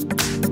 you